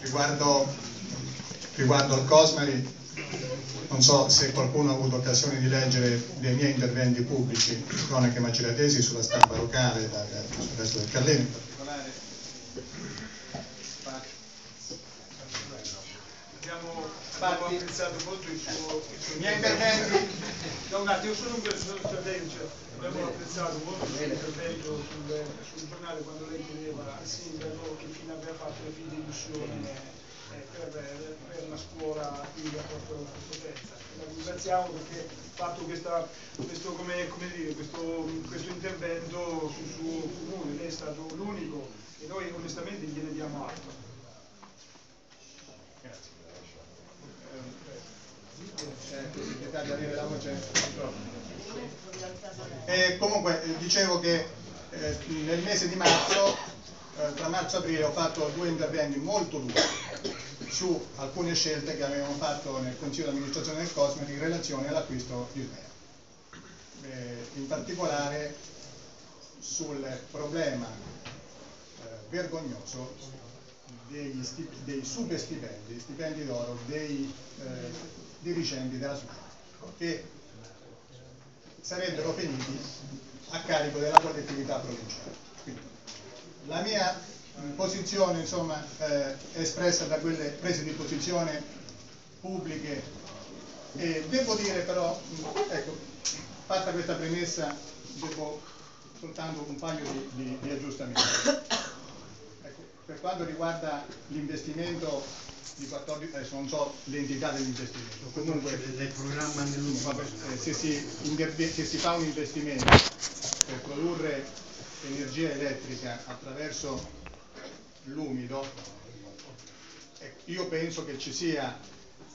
riguardo, riguardo al Cosmari, non so se qualcuno ha avuto occasione di leggere dei miei interventi pubblici, cronache magiratesi sulla stampa locale, sul resto del Carlino apprezzato molto il suo, il suo miei interventi No, un attimo, solo un intervento. Cioè, abbiamo apprezzato molto il suo intervento sul, sul giornale quando lei chiedeva al sindaco che fine aveva fatto le fine di eh, per, per, la scuola qui a Porto Potenza. La ringraziamo perché ha fatto questa, questo, come, come dire, questo, questo, intervento sul suo comune, lei è stato l'unico e noi onestamente gliene diamo atto. Eh, comunque eh, dicevo che eh, nel mese di marzo, eh, tra marzo e aprile, ho fatto due interventi molto lunghi su alcune scelte che avevamo fatto nel Consiglio di amministrazione del Cosme in relazione all'acquisto di Smea. Eh, in particolare sul problema vergognoso degli dei super stipendi, d'oro dei dirigenti della SMAR che sarebbero finiti a carico della collettività provinciale. Quindi, la mia posizione insomma, eh, espressa da quelle prese di posizione pubbliche e devo dire però, ecco, fatta questa premessa, devo soltanto un paio di, di, di aggiustamenti. Ecco, per quanto riguarda l'investimento di 14, adesso non so l'entità dell'investimento, comunque del programma eh, se, si, se si fa un investimento per produrre energia elettrica attraverso l'umido, io penso che ci sia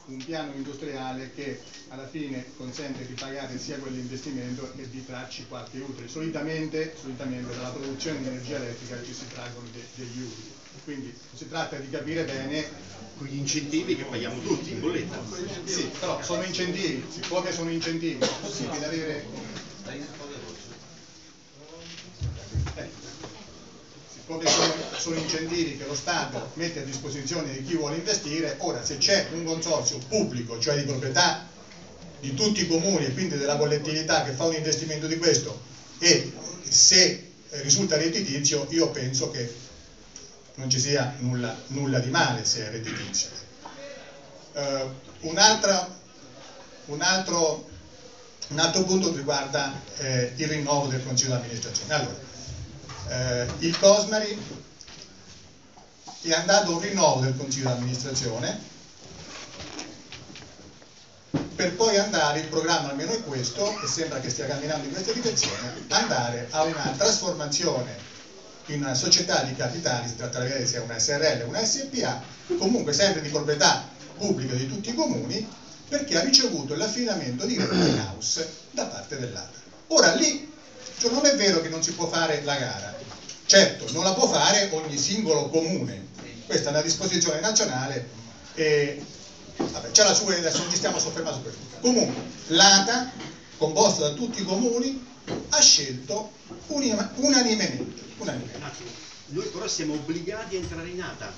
un piano industriale che alla fine consente di pagare sia quell'investimento e di trarci qualche utile. Solitamente, solitamente dalla produzione di energia elettrica ci si traggono de degli utili. Quindi si tratta di capire bene con gli incentivi che paghiamo tutti in bolletta. Sì, però sono incentivi, siccome sono incentivi, è possibile avere come sono, sono incentivi che lo Stato mette a disposizione di chi vuole investire, ora se c'è un consorzio pubblico, cioè di proprietà di tutti i comuni e quindi della collettività che fa un investimento di questo e se risulta redditizio, io penso che non ci sia nulla, nulla di male se è redditizio. Uh, un, altro, un, altro, un, altro, punto riguarda eh, il rinnovo del Consiglio di amministrazione. Allora, eh, il Cosmari è andato un rinnovo del Consiglio di amministrazione per poi andare, il programma almeno è questo, e sembra che stia camminando in questa direzione, andare a una trasformazione in una società di capitali, si tratta di è una SRL o una SPA, comunque sempre di proprietà pubblica di tutti i comuni, perché ha ricevuto l'affidamento di in house da parte dell'ATA. Ora lì cioè non è vero che non si può fare la gara, certo non la può fare ogni singolo comune, questa è una disposizione nazionale e c'è la sua, adesso non ci stiamo soffermando su questo. Comunque l'ATA, composta da tutti i comuni, ha scelto unanimemente. unanimemente. Noi però siamo obbligati a entrare in ATA,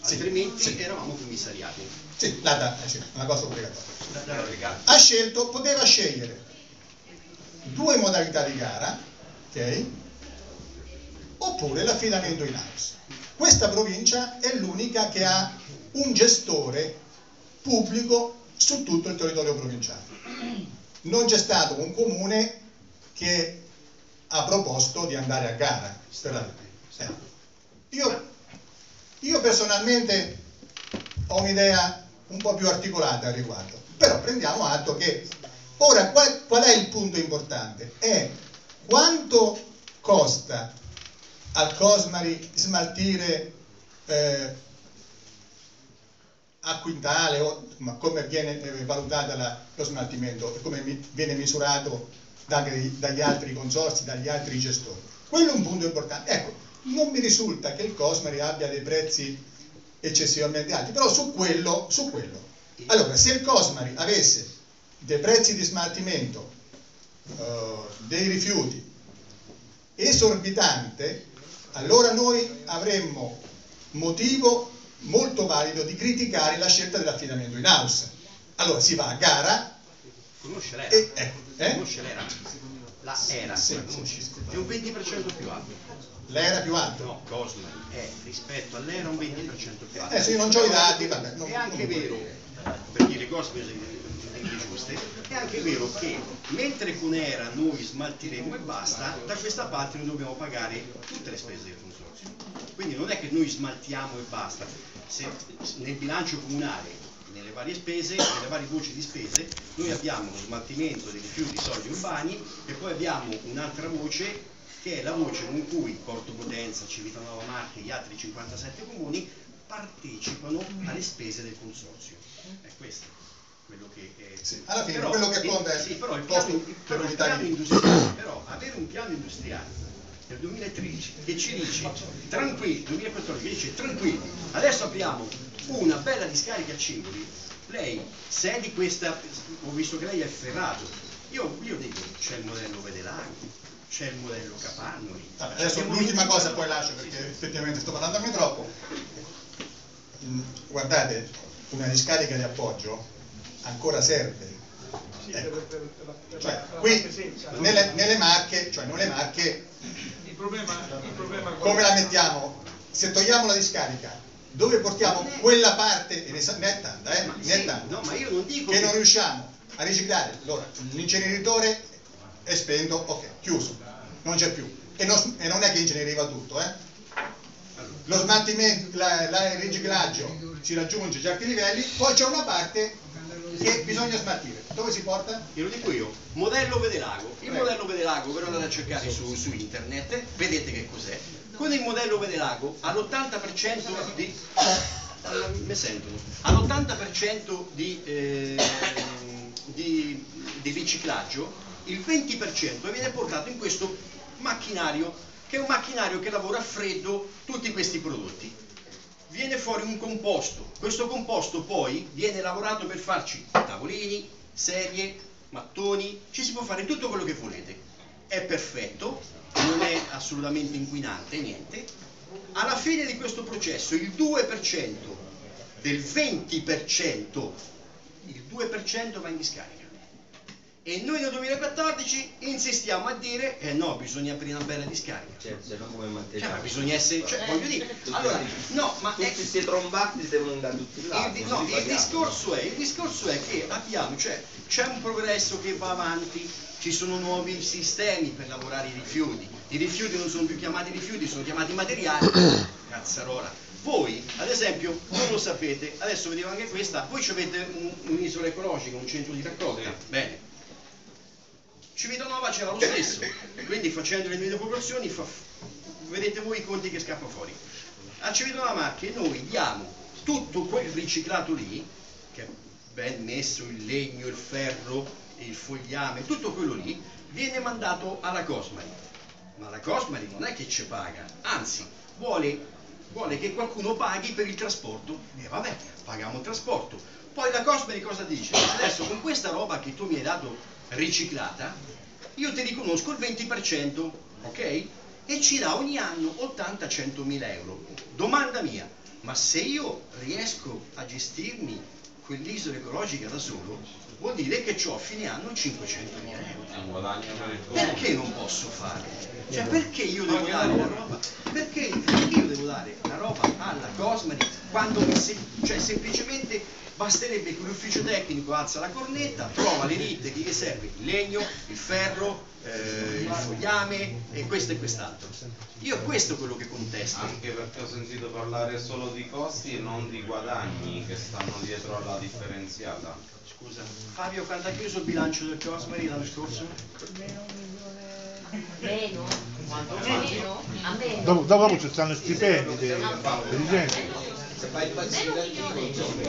altrimenti sì, eravamo commissariati. Sì, l'ATA è una cosa obbligatoria. Ha scelto, poteva scegliere due modalità di gara, ok? Oppure l'affidamento in house. Questa provincia è l'unica che ha un gestore pubblico su tutto il territorio provinciale. Non c'è stato un comune che ha proposto di andare a gara eh. io, io personalmente ho un'idea un po' più articolata al riguardo, però prendiamo atto che Ora, qual, qual è il punto importante? È quanto costa al Cosmari smaltire eh, a quintale o come viene eh, valutato lo smaltimento come viene misurato dagli, dagli, altri consorsi, dagli altri gestori. Quello è un punto importante. Ecco, non mi risulta che il Cosmari abbia dei prezzi eccessivamente alti, però su quello, su quello. Allora, se il Cosmari avesse dei prezzi di smaltimento uh, dei rifiuti esorbitante, allora noi avremmo motivo molto valido di criticare la scelta dell'affidamento in house. Allora si va a gara Conosce l'era? e ecco, eh? Conosce l'era? La era, Sì, la conosci? sì. È un 20% più alto. l'era più alta. No, Cosman è rispetto all'era un 20% più alto. Eh, se io non ho i dati, vabbè, non- È anche vero, per dire cose giuste, è anche vero che mentre con era noi smaltiremo e basta, da questa parte noi dobbiamo pagare tutte le spese del consorzio. Quindi non è che noi smaltiamo e basta. Se nel bilancio comunale, varie spese, nelle varie voci di spese, noi abbiamo lo smaltimento dei rifiuti solidi urbani e poi abbiamo un'altra voce che è la voce con cui Porto Potenza, Civitanova Marche e gli altri 57 comuni partecipano alle spese del consorzio. È questo quello che è. Sì, alla fine quello che conta è sì, però il piano, il- per però il piano industriale, però avere un piano industriale nel 2013 che ci dice tranquilli, 2014 che dice tranquilli, adesso abbiamo una bella discarica a Cingoli, lei se è di questa, ho visto che lei è ferrato, io, io dico c'è il modello Vedelaghi, c'è il modello Capannoli. Vabbè, adesso l'ultima cosa poi lascio Sì, perché sì. effettivamente sto parlandomi troppo. Mm, Guardate, una discarica di appoggio ancora serve. Sì, Ecco. per, per- per la, per Cioè, qui nelle, nelle marche, cioè nelle marche, Il problema, il problema come la mettiamo? Se togliamo la discarica, dove portiamo quella parte, e ne sa- ne è tanta, eh? Ne è sì, tanta, no, ma io non dico che che- non riusciamo a riciclare. Allora, l'inceneritore è spento, ok, chiuso, non c'è più. E non, e non è che inceneriva tutto, eh? Lo smaltimento, la- la- il riciclaggio si raggiunge a certi livelli, poi c'è una parte che bisogna smaltire. Dove si porta? Glielo dico io, modello Vedelago. Il Prego. modello Vedelago, ve lo andate a cercare su, su internet, vedete che cos'è. Con il modello Vedelago all'80% di... mi sentono? All'80% di, eh, di, di riciclaggio, il 20% viene portato in questo macchinario, che è un macchinario che lavora a freddo tutti questi prodotti viene fuori un composto. Questo composto poi viene lavorato per farci tavolini, sedie, mattoni, ci si può fare tutto quello che volete. È perfetto, non è assolutamente inquinante, niente. Alla fine di questo processo il 2% del 20%, il 2% va in discarica. E noi nel 2014 insistiamo a dire, eh no, bisogna aprire una bella discarica. Cioè, se no come Cioè, mantenere? ma bisogna essere, cioè, voglio dire, allora, no, ma è, Tutti questi trombati devono andare tutti là. il, no, il discorso è, il discorso è che abbiamo, cioè, c'è un progresso che va avanti, ci sono nuovi sistemi per lavorare i rifiuti, i rifiuti non sono più chiamati rifiuti, sono chiamati materiali, cazzarola. Voi, ad esempio, non lo sapete, adesso vedevo anche questa, voi ci avete un- un'isola ecologica, un centro di raccolta, bene. Civitanova c'era lo stesso, quindi facendo le mie popolazioni fa- vedete voi i conti che scappa fuori. A Civitanova Marche noi diamo tutto quel riciclato lì, che è ben messo il legno, il ferro, il fogliame, tutto quello lì, viene mandato alla Cosmari. Ma la Cosmari non è che ci paga, anzi vuole, vuole che qualcuno paghi per il trasporto. E vabbè, paghiamo il trasporto. Poi la Cosmari cosa dice? Adesso con questa roba che tu mi hai dato riciclata, io ti riconosco il 20%, ok? E ci dà ogni anno 80-100 mila euro. Domanda mia, ma se io riesco a gestirmi quell'isola ecologica da solo, vuol dire che ho a fine anno 500 mila euro. Il Perché non posso fare? Cioè perché io devo dare la roba? Perché, perché io devo dare la roba alla Cosmari quando mi se- cioè semplicemente basterebbe che l'ufficio tecnico alza la cornetta, trova le ditte che gli serve il legno, il ferro, eh, il fogliame e questo e quest'altro. Io questo è quello che contesto. Anche perché ho sentito parlare solo di costi e non di guadagni che stanno dietro alla differenziata. Scusa, Fabio quando ha chiuso il bilancio del Cosmari l'anno scorso? Meno? Meno? A meno? Dopo, dopo ci stanno stipendi dei dirigenti. Meno un milione.